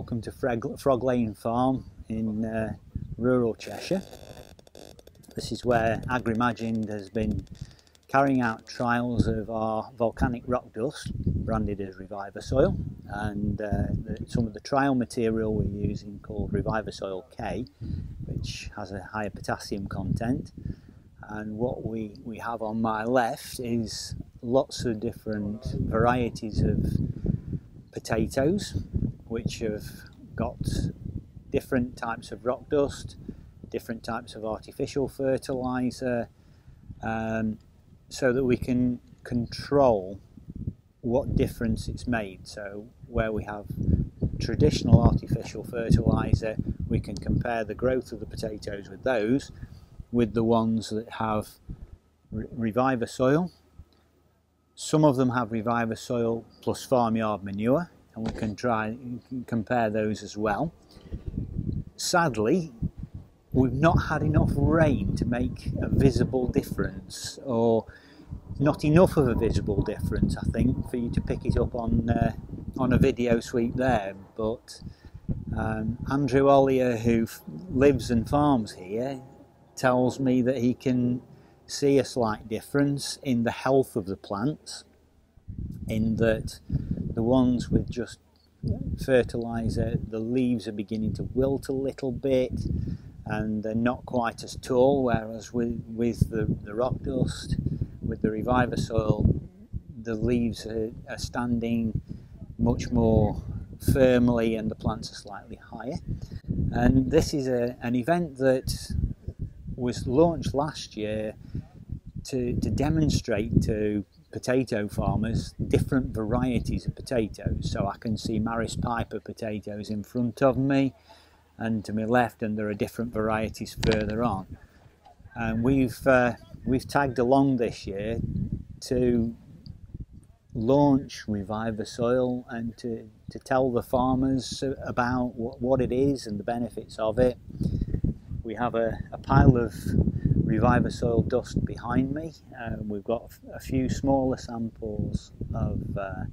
welcome to Frog Lane Farm in uh, rural Cheshire. This is where AgriMagined has been carrying out trials of our volcanic rock dust branded as RevivaSoil, and uh, the, some of the trial material we're using called RevivaSoil K which has a higher potassium content and what we, we have on my left is lots of different varieties of potatoes which have got different types of rock dust, different types of artificial fertilizer, um, so that we can control what difference it's made. So where we have traditional artificial fertilizer, we can compare the growth of the potatoes with those, with the ones that have RevivaSoil. Some of them have RevivaSoil plus farmyard manure, and we can try and compare those as well. Sadly, we've not had enough rain to make a visible difference, or not enough of a visible difference, I think, for you to pick it up on uh, on a video sweep there. But um, Andrew Ollier, who lives and farms here, tells me that he can see a slight difference in the health of the plants, in that the ones with just fertilizer, the leaves are beginning to wilt a little bit and they're not quite as tall, whereas with, with the, the rock dust, with the RevivaSoil, the leaves are, are standing much more firmly and the plants are slightly higher. And this is a, an event that was launched last year to, to demonstrate to potato farmers different varieties of potatoes. So I can see Maris Piper potatoes in front of me and to my left and there are different varieties further on. And we've, uh, we've tagged along this year to launch Revive the Soil and to, to tell the farmers about what, it is and the benefits of it. We have a, a pile of Revivasoil dust behind me. Uh, we've got a few smaller samples of uh,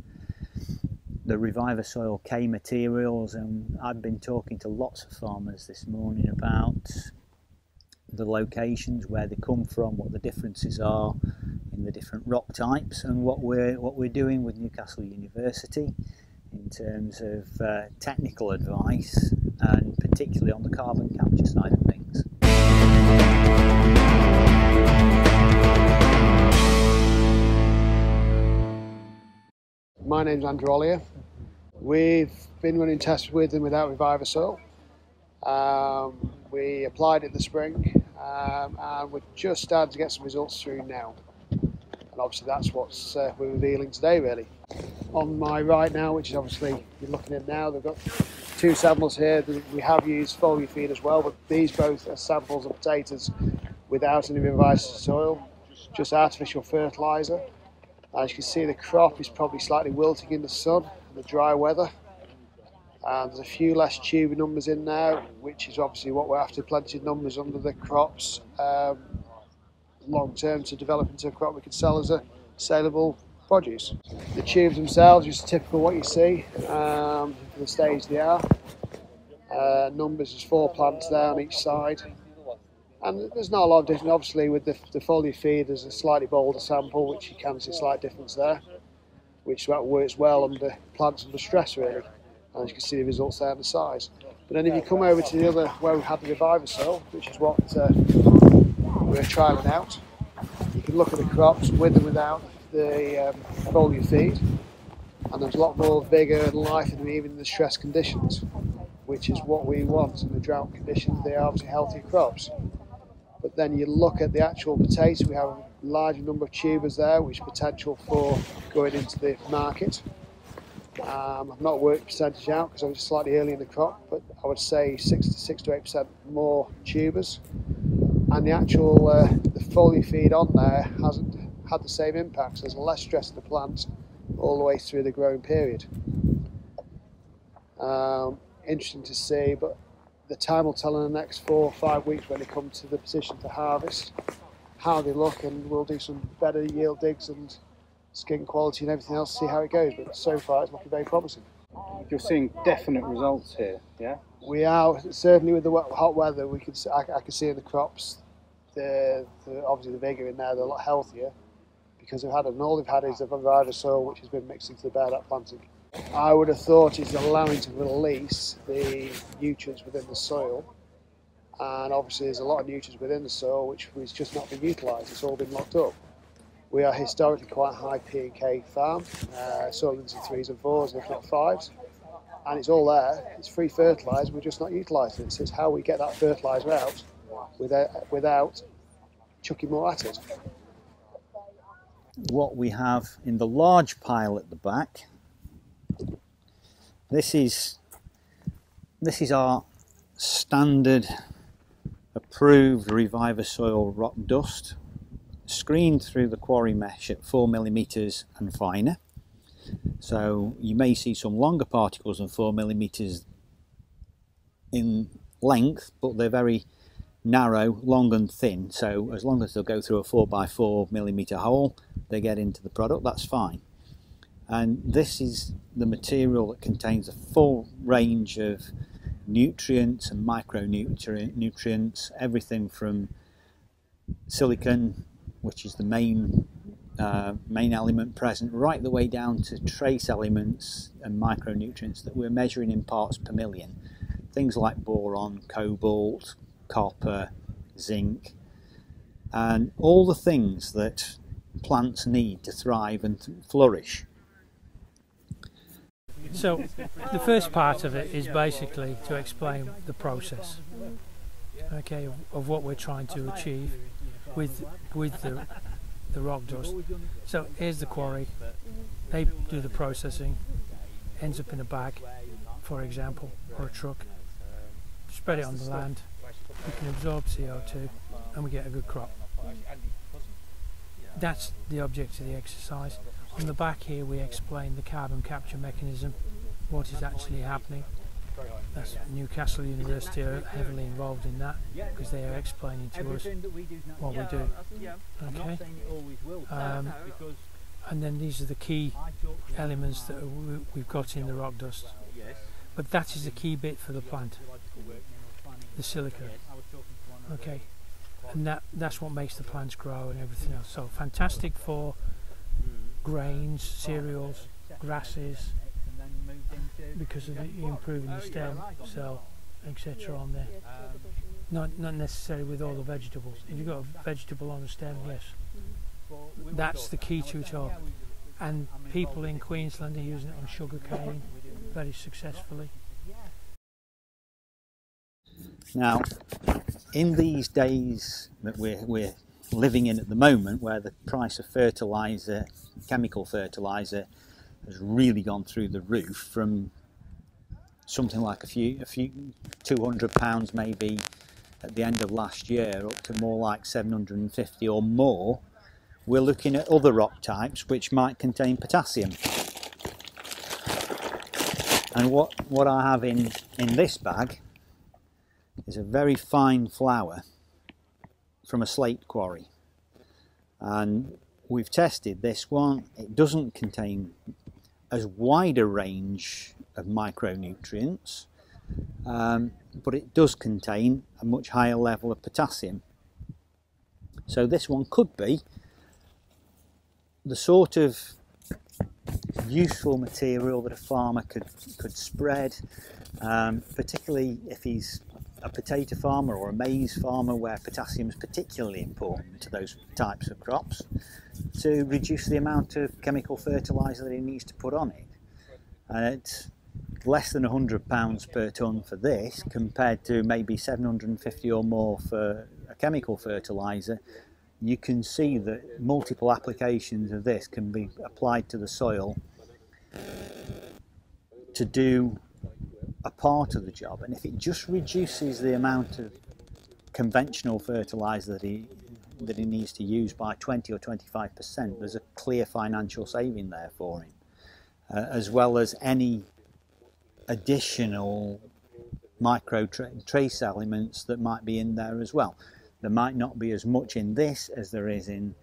the Revivasoil K materials, and I've been talking to lots of farmers this morning about the locations, where they come from, what the differences are in the different rock types, and what we're what we're doing with Newcastle University in terms of uh, technical advice, and particularly on the carbon capture side of things. My name's Andrew Ollier. We've been running tests with and without Revivasoil. Um, we applied it in the spring um, and we're just starting to get some results through now. And obviously that's what uh, we're revealing today really. On my right now, which is obviously you're looking at now, they've got two samples here. We have used foliar feed as well, but these both are samples of potatoes without any Revivasoil, just artificial fertiliser. As you can see, the crop is probably slightly wilting in the sun and the dry weather. And there's a few less tuber numbers in now, which is obviously what we're after, plenty numbers under the crops um, long term to develop into a crop we can sell as a saleable produce. The tubes themselves, just typical what you see um, for the stage they are. Uh, numbers, there's four plants there on each side. And there's not a lot of difference. Obviously, with the, the foliar feed, there's a slightly bolder sample, which you can see a slight difference there, which works well under plants under stress, really. And you can see the results there in the size. But then if you come over to the other, where we have the Revivasoil, which is what uh, we're trialling out, you can look at the crops with and without the um, foliar feed. And there's a lot more vigour and life in them, even in the stress conditions, which is what we want in the drought conditions. They are obviously healthy crops. But then you look at the actual potato, we have a large number of tubers there, which potential for going into the market. Um, I've not worked percentage out because I was slightly early in the crop, but I would say six to six to eight percent more tubers. And the actual uh, the foliar feed on there hasn't had the same impact. So there's less stress in the plant all the way through the growing period. Um, interesting to see, but the time will tell in the next four or five weeks when they come to the position to harvest how they look and we'll do some better yield digs and skin quality and everything else to see how it goes but so far it's looking very promising you're seeing definite results here, yeah? We are certainly with the hot weather. We can I, I can see in the crops, the, the obviously the vigor in there. They're a lot healthier because they've had and all they've had is a variety of soil which has been mixed into the bed that planting. I would have thought is allowing to release the nutrients within the soil, and obviously there's a lot of nutrients within the soil which has just not been utilised. It's all been locked up. We are historically quite high P and K farm, uh, soil into threes and fours, if not fives and it's all there. It's free fertiliser. We're just not utilising it. So it's how we get that fertiliser out without without chucking more at it. What we have in the large pile at the back. This is this is our standard approved RevivaSoil rock dust screened through the quarry mesh at 4 millimeters and finer so you may see some longer particles than 4 millimeters in length, but they're very narrow, long and thin. So as long as they'll go through a 4 by 4 millimeter hole, they get into the product, that's fine. And this is the material that contains a full range of nutrients and micronutrients, everything from silicon, which is the main uh, main element present right the way down to trace elements and micronutrients that we're measuring in parts per million. Things like boron, cobalt, copper, zinc, and all the things that plants need to thrive and flourish. So, the first part of it is basically to explain the process, okay, of, of what we're trying to achieve with with the the rock dust. So here's the quarry. They do the processing, ends up in a bag, for example, or a truck. Spread it on the land. We can absorb CO2 and we get a good crop. That's the object of the exercise. On the back here we explain the carbon capture mechanism, what is actually happening. That's Newcastle University are heavily involved in that because they are explaining to us what we do. Okay. Um, and then these are the key elements that we've got in the rock dust. Yes. But that is the key bit for the plant, the silica. Okay. And that that's what makes the plants grow and everything else. So fantastic for grains, cereals, grasses, because of improving the stem cell, etc. on there. Not not necessarily with all the vegetables. If you've got a vegetable on the stem, yes, that's the key to it all. And people in Queensland are using it on sugar cane very successfully. Now, in these days that we're, we're living in at the moment, where the price of fertiliser, chemical fertiliser, has really gone through the roof from something like a few, a few 200 pounds maybe at the end of last year up to more like 750 or more. We're looking at other rock types which might contain potassium. And what what I have in in this bag is a very fine flour from a slate quarry and we've tested this one it doesn't contain as wide a range of micronutrients, um, but it does contain a much higher level of potassium. So this one could be the sort of useful material that a farmer could could spread, um, particularly if he's a potato farmer or a maize farmer where potassium is particularly important to those types of crops to reduce the amount of chemical fertiliser that he needs to put on it. And it's less than £100 per tonne for this compared to maybe 750 or more for a chemical fertiliser. You can see that multiple applications of this can be applied to the soil to do a part of the job. And if it just reduces the amount of conventional fertiliser that he that he needs to use by 20 or 25 percent, there's a clear financial saving there for him, uh, as well as any additional micro tra- trace elements that might be in there as well. There might not be as much in this as there is in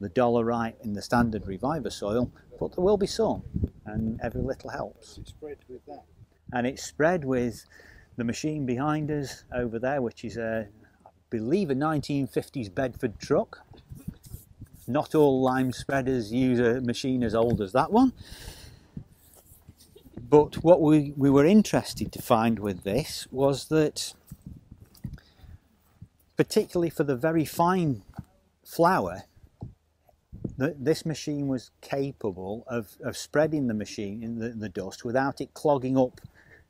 the dolerite in the standard RevivaSoil, but there will be some, and every little helps. Spread with that. And it's spread with the machine behind us over there, which is a, I believe, a 1950s Bedford truck. Not all lime spreaders use a machine as old as that one. But what we, we were interested to find with this was that, particularly for the very fine flour, that this machine was capable of, of spreading the machine in the, the dust without it clogging up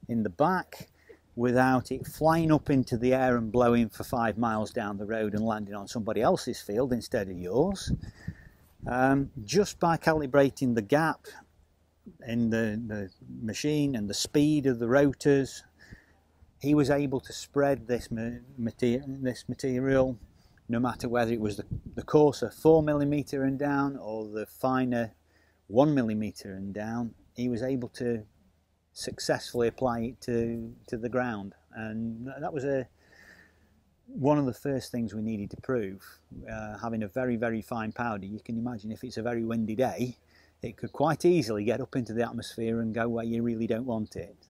in the back, without it flying up into the air and blowing for five miles down the road and landing on somebody else's field instead of yours. Um, just by calibrating the gap in the, the machine and the speed of the rotors, he was able to spread this, material, this material no matter whether it was the, the coarser 4mm and down or the finer 1mm and down, he was able to successfully apply it to, to the ground. And that was a one of the first things we needed to prove. Uh, having a very, very fine powder, you can imagine if it's a very windy day, it could quite easily get up into the atmosphere and go where you really don't want it.